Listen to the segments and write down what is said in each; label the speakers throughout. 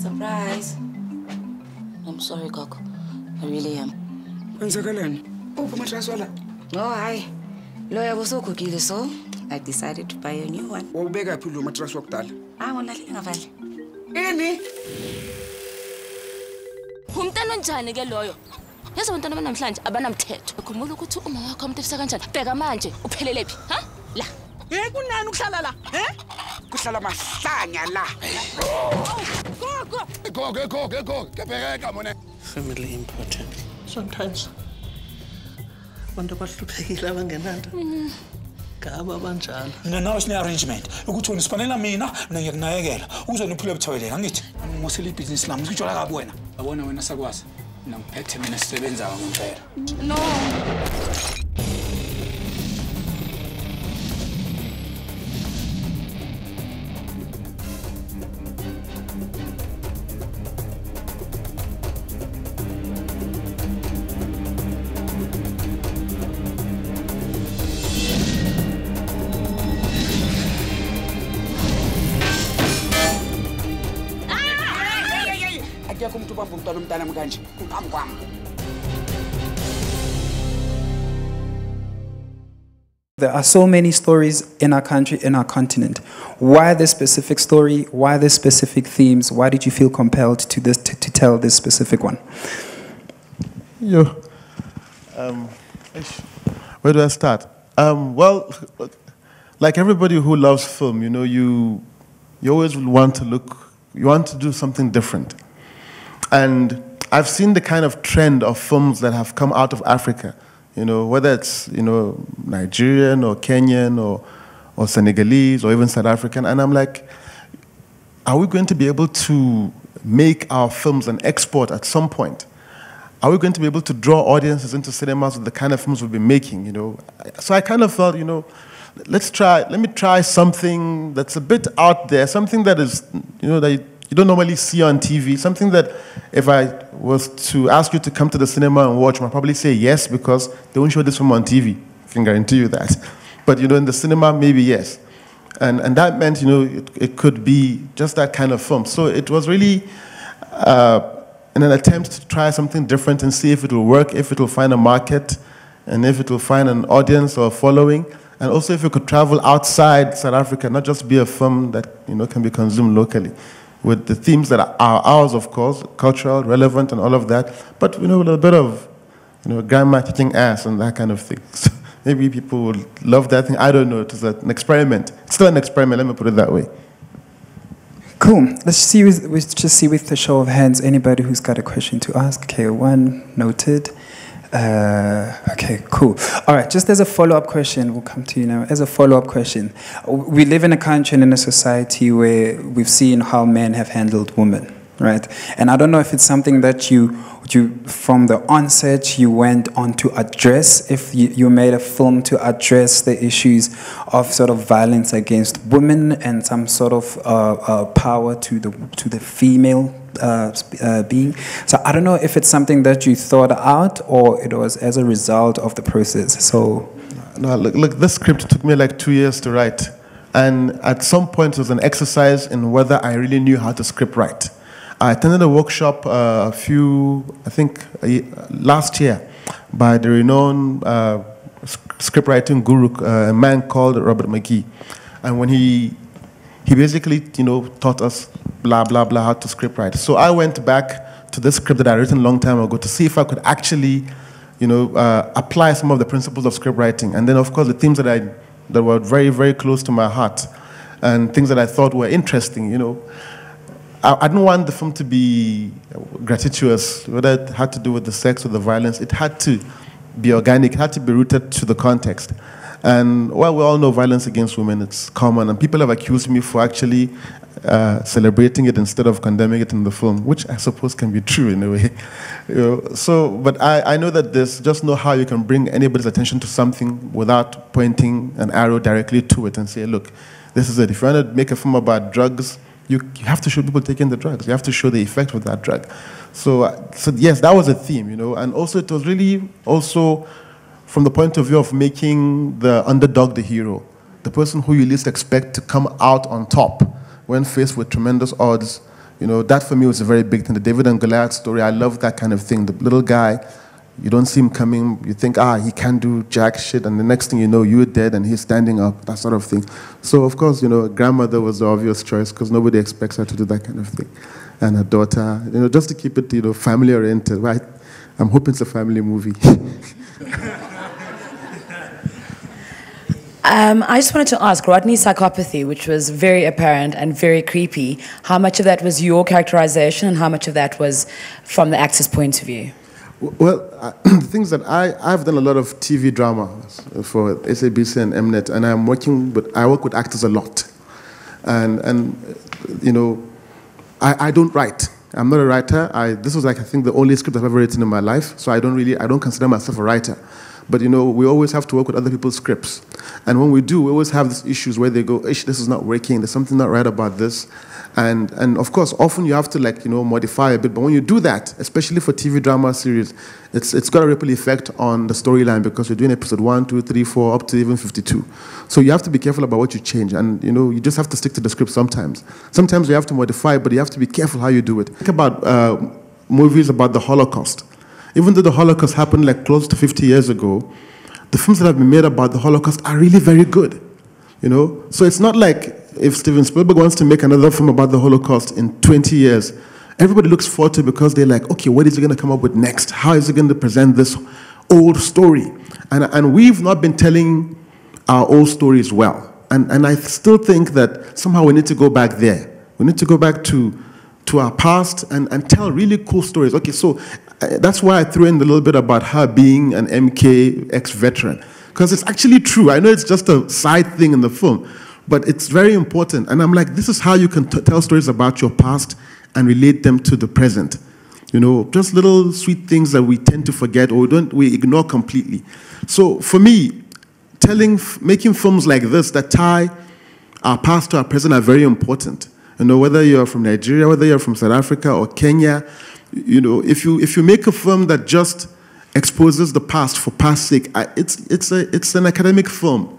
Speaker 1: Surprise. I'm sorry, Gogo. I really am.
Speaker 2: kwenzakalani uphi my wala?
Speaker 1: Oh, hi. Lawyer was so I decided to buy a new one.
Speaker 2: wawubeka phi lo matrasi wakudala?
Speaker 1: Ah, ngolahle ngavale.
Speaker 2: ini?
Speaker 3: Umntana onjani ke loyo? Yazi abantwana banamhlanje abanamthetho. Ukhumbula ukuthi uma wakho amtefisa kanjani bheka manje uphelele phi ha? La.
Speaker 2: Ye kunani ukuhlala la? E kuhlala mahlanya la
Speaker 3: gogo
Speaker 4: Gogo, gogo, gogo, kebheka mona.
Speaker 5: family important sometimes abantu abahluphekile abangenanto ngabo abanjalo
Speaker 6: mina nawe sine-arrangement ukuthi wena sifanela mina mina ngiyakunakekela ukuze niphile buthaweleka angithi ngimosela ibhizinisi lami sikutshola kabi wena yabona wena sakwazi mina ngiphethe mina sisebenzayo ngempela
Speaker 3: no
Speaker 2: akekho umuntu ubamba umntwana omntanami kanje ungami kwami
Speaker 7: There are so many stories in our country, in our continent. Why this specific story? Why this specific themes? Why did you feel compelled to this to, to tell this specific one?
Speaker 8: Yo. Um, where do I start? Um, well, like everybody who loves film, you know, you, you always want to look, you want to do something different. And I've seen the kind of trend of films that have come out of Africa, you know, whether it's, you know, Nigerian or Kenyan or, or Senegalese or even South African. And I'm like, are we going to be able to make our films an export at some point? Are we going to be able to draw audiences into cinemas with the kind of films we've been making? You know, so I kind of felt, you know, let's try. Let me try something that's a bit out there, something that is, you know, that you, you don't normally see on TV. Something that, if I was to ask you to come to the cinema and watch, I'd probably say yes because they won't show this film on TV. I can guarantee you that. But you know, in the cinema, maybe yes. And, and that meant, you know, it, it could be just that kind of film. So it was really uh, in an attempt to try something different and see if it will work, if it will find a market, and if it will find an audience or a following, and also if it could travel outside South Africa, not just be a film that you know can be consumed locally, with the themes that are ours, of course, cultural, relevant, and all of that, but you know a bit of you know grandma kicking ass and that kind of thing. So maybe people would love that thing. I don't know. It's an experiment. It's still an experiment. Let me put it that way.
Speaker 7: Cool. Let's see. With, let's just see with the show of hands. Anybody who's got a question to ask? Okay, one noted. Uh, okay, cool. All right. Just as a follow-up question, we'll come to you now. As a follow-up question, we live in a country and in a society where we've seen how men have handled women, right? And I don't know if it's something that you, you from the onset, you went on to address. If you, you made a film to address the issues of sort of violence against women and some sort of uh, uh, power to the to the female uh, uh, being. So I don't know if it's something that you thought out or it was as a result of the process. So
Speaker 8: No, look, look, this script took me like two years to write. And at some point, it was an exercise in whether I really knew how to script write. I attended a workshop uh, a few, I think, last year by the renowned uh, script writing guru, uh, a man called Robert McKee. And when he, he basically, you know, taught us blah, blah, blah, how to scriptwrite. So I went back to this script that I written a long time ago to see if I could actually you know, uh, apply some of the principles of scriptwriting. And then, of course, the themes that I that were very, very close to my heart, and things that I thought were interesting. You know, I, I didn't want the film to be gratuitous, whether it had to do with the sex or the violence. It had to be organic. It had to be rooted to the context. And well, we all know violence against women. It's common, and people have accused me for actually uh, celebrating it instead of condemning it in the film, which I suppose can be true in a way. You know, so, but I, I know that there's just know how you can bring anybody's attention to something without pointing an arrow directly to it and say, look, this is it. If you want to make a film about drugs, you, you have to show people taking the drugs. You have to show the effect of that drug. So, uh, so yes, that was a theme, you know, and also it was really also from the point of view of making the underdog the hero, the person who you least expect to come out on top when faced with tremendous odds, You know, that for me was a very big thing. The David and Goliath story, I love that kind of thing. The little guy, you don't see him coming, you think, ah, he can't do jack shit, and the next thing you know, you're dead and he's standing up, that sort of thing. So, of course, you know, grandmother was the obvious choice because nobody expects her to do that kind of thing. And her daughter, you know, just to keep it, you know, family oriented, right? I'm hoping it's a family movie.
Speaker 9: Um, I just wanted to ask Rodney's psychopathy, which was very apparent and very creepy, how much of that was your characterization and how much of that was from the actor's point of view?
Speaker 8: Well, the things that I, I've done a lot of TV drama for SABC and Mnet, and I'm working with, I work with actors a lot. And, and you know, I, I don't write. I'm not a writer. I, this was like, I think, the only script I've ever written in my life, so I don't really, I don't consider myself a writer. But you know, we always have to work with other people's scripts. And when we do, we always have these issues where they go, this is not working, there's something not right about this. And, and of course, often you have to like, you know, modify a bit. But when you do that, especially for TV drama series, it's, it's got a ripple effect on the storyline because you're doing episode one, two, three, four, up to even 52. So you have to be careful about what you change. And, you know, you just have to stick to the script sometimes. Sometimes you have to modify, but you have to be careful how you do it. Think about uh, movies about the Holocaust. Even though the Holocaust happened like close to 50 years ago, the films that have been made about the Holocaust are really very good. You know? So it's not like if Steven Spielberg wants to make another film about the Holocaust in 20 years, everybody looks forward to it because they're like, okay, what is he going to come up with next? How is he going to present this old story? And, and we've not been telling our old stories well. And, and I still think that somehow we need to go back there. We need to go back to, to our past and, and tell really cool stories. Okay, so uh, that's why I threw in a little bit about her being an MK ex veteran. Because it's actually true. I know it's just a side thing in the film, but it's very important. And I'm like, this is how you can tell stories about your past and relate them to the present. You know, just little sweet things that we tend to forget or we don't we ignore completely. So for me, telling, making films like this that tie our past to our present are very important. You know, whether you're from Nigeria, whether you're from South Africa or Kenya, you know, if you if you make a film that just exposes the past for past sake, it's it's a it's an academic film,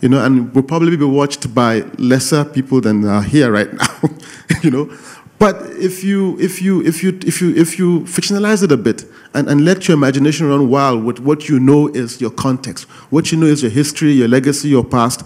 Speaker 8: you know, and will probably be watched by lesser people than are here right now, you know. But if you if you if you if you if you fictionalize it a bit and, and let your imagination run wild with what you know is your context, what you know is your history, your legacy, your past,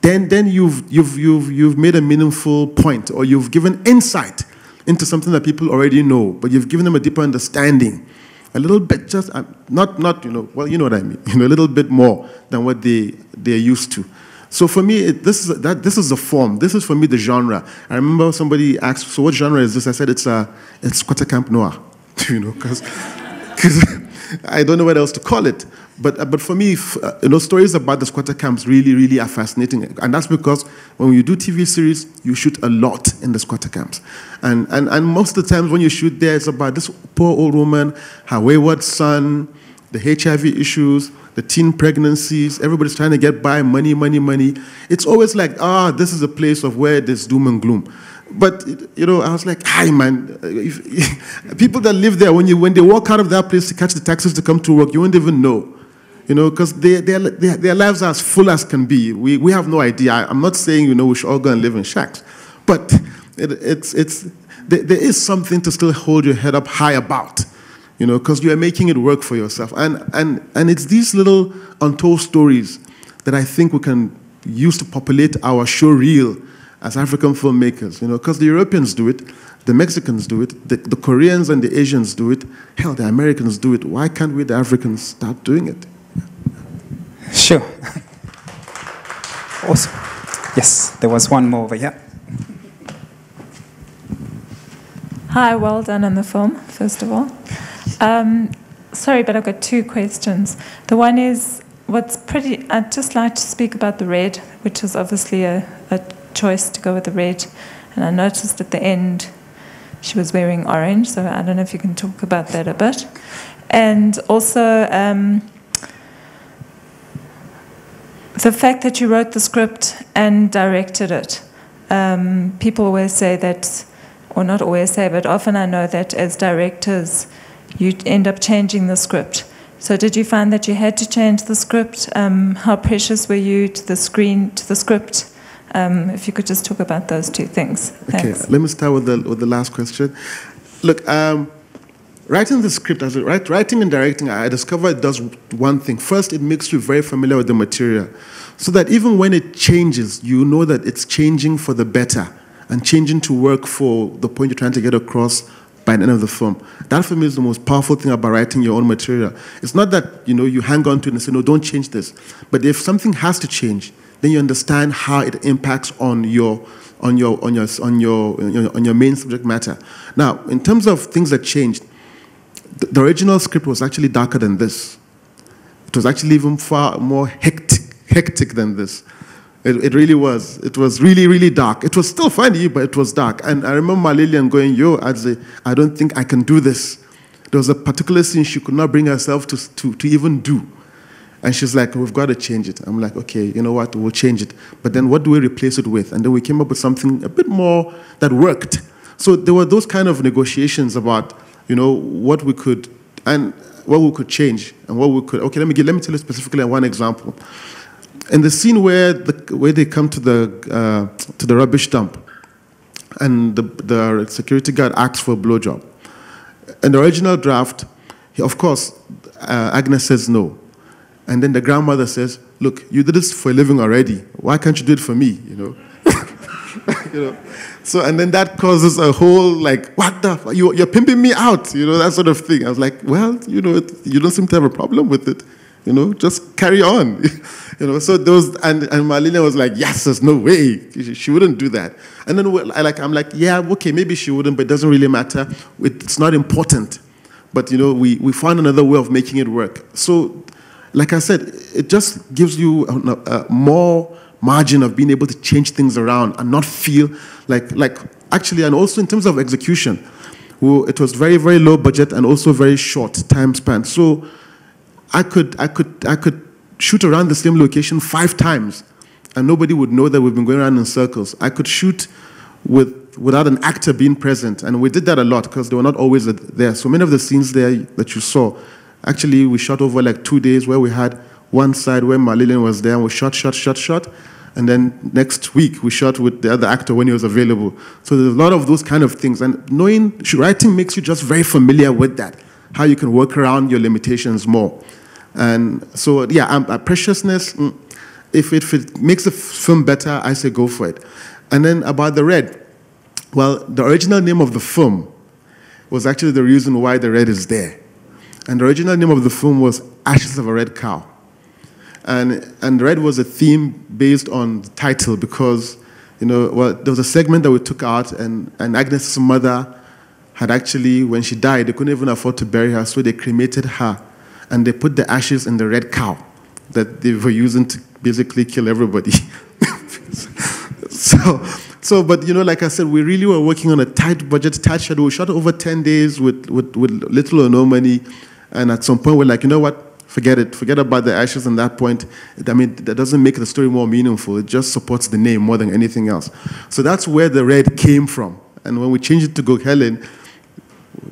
Speaker 8: then then you've you've you've you've made a meaningful point or you've given insight into something that people already know, but you've given them a deeper understanding. A little bit, just uh, not, not, you know, well, you know what I mean, you know, a little bit more than what they, they're used to. So for me, it, this, is, that, this is the form. This is for me the genre. I remember somebody asked, so what genre is this? I said, it's, a, it's Squatter Camp Noir, you know, because I don't know what else to call it. But, uh, but for me, uh, you know, stories about the squatter camps really, really are fascinating. And that's because when you do TV series, you shoot a lot in the squatter camps. And, and, and most of the times when you shoot there, it's about this poor old woman, her wayward son, the HIV issues, the teen pregnancies, everybody's trying to get by, money, money, money. It's always like, ah, this is a place of where there's doom and gloom. But you know, I was like, "Hi, man! If, if, people that live there, when you when they walk out of that place to catch the taxis to come to work, you won't even know, you know, because their, their, their lives are as full as can be. We, we have no idea. I'm not saying you know we should all go and live in shacks, but it, it's it's there, there is something to still hold your head up high about, you know, because you are making it work for yourself. And and and it's these little untold stories that I think we can use to populate our show reel as African filmmakers, you know, because the Europeans do it, the Mexicans do it, the, the, Koreans and the Asians do it, hell, the Americans do it. Why can't we, the Africans, start doing it?
Speaker 7: Sure. awesome. Yes, there was one more over here.
Speaker 10: Hi, well done on the film, first of all. Um, sorry, but I've got two questions. The one is, what's pretty, I'd just like to speak about the red, which is obviously a, a choice to go with the red. And I noticed at the end she was wearing orange, so I don't know if you can talk about that a bit. And also, um, the fact that you wrote the script and directed it. Um, people always say that, or not always say, but often I know that as directors, you end up changing the script. So, did you find that you had to change the script? Um, how precious were you to the screen, to the script? Um, if you could just talk about those two things.
Speaker 8: Okay, let me start with the, with the last question. Look, um, writing the script, as writing and directing, I discovered it does one thing. First, it makes you very familiar with the material, so that even when it changes, you know that it's changing for the better and changing to work for the point you're trying to get across by the end of the film. That for me is the most powerful thing about writing your own material. It's not that you know you hang on to it and say, no, don't change this. But if something has to change, then you understand how it impacts on your on your on your on your on your, main subject matter. Now, in terms of things that changed, the original script was actually darker than this. It was actually even far more hectic, hectic than this. It, it really was. It was really, really dark. It was still funny, but it was dark. And I remember Lillian going, Yo, say, I don't think I can do this. There was a particular scene she could not bring herself to, to, to even do. And she's like, We've got to change it. I'm like, Okay, you know what? We'll change it. But then what do we replace it with? And then we came up with something a bit more that worked. So there were those kind of negotiations about, you know, what we could and what we could change and what we could. Okay, let me let me tell you specifically one example. In the scene where the where they come to the uh, to the rubbish dump, and the the security guard asks for a blowjob. In the original draft, he, of course, uh, Agnes says no, and then the grandmother says, "Look, you did this for a living already. Why can't you do it for me?" You know. you know. So and then that causes a whole like, what the? You, you're pimping me out, you know, that sort of thing. I was like, well, you know, you don't seem to have a problem with it, you know, just carry on, you know. So those and and Marlena was like, yes, there's no way she, she wouldn't do that. And then I like I'm like, yeah, okay, maybe she wouldn't, but it doesn't really matter. It's not important. But you know, we we found another way of making it work. So, like I said, it just gives you uh, a, a uh, more margin of being able to change things around and not feel like like actually and also in terms of execution it was very very low budget and also very short time span so i could i could i could shoot around the same location five times and nobody would know that we've been going around in circles i could shoot with without an actor being present and we did that a lot because they were not always there so many of the scenes there that you saw actually we shot over like two days where we had one side where Marlene was there and we shot, shot, shot, shot. And then next week we shot with the other actor when he was available. So there's a lot of those kind of things. And knowing writing makes you just very familiar with that, how you can work around your limitations more. And so, yeah, um, uh, preciousness, mm, if it, if it makes the film better, I say go for it. And then about the red, well, the original name of the film was actually the reason why the red is there. And the original name of the film was Ashes of a Red Cow. And, and red was a theme based on the title because, you know, well, there was a segment that we took out, and, and Agnes' mother had actually, when she died, they couldn't even afford to bury her, so they cremated her. And they put the ashes in the red cow that they were using to basically kill everybody. so, so, but you know, like I said, we really were working on a tight budget, tight schedule. We shot over 10 days with, with, with little or no money. And at some point, we're like, you know what? Forget it. Forget about the ashes on that point. I mean, that doesn't make the story more meaningful. It just supports the name more than anything else. So that's where the red came from. And when we changed it to Gog' Helen,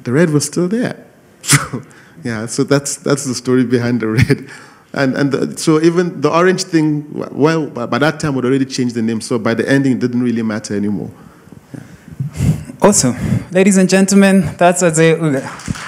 Speaker 8: the red was still there. So, yeah, so that's, that's the story behind the red. And, and the, so even the orange thing, well, by that time we'd already changed the name. So by the ending, it didn't really matter anymore.
Speaker 7: Awesome. Ladies and gentlemen, that's Adze Ugah.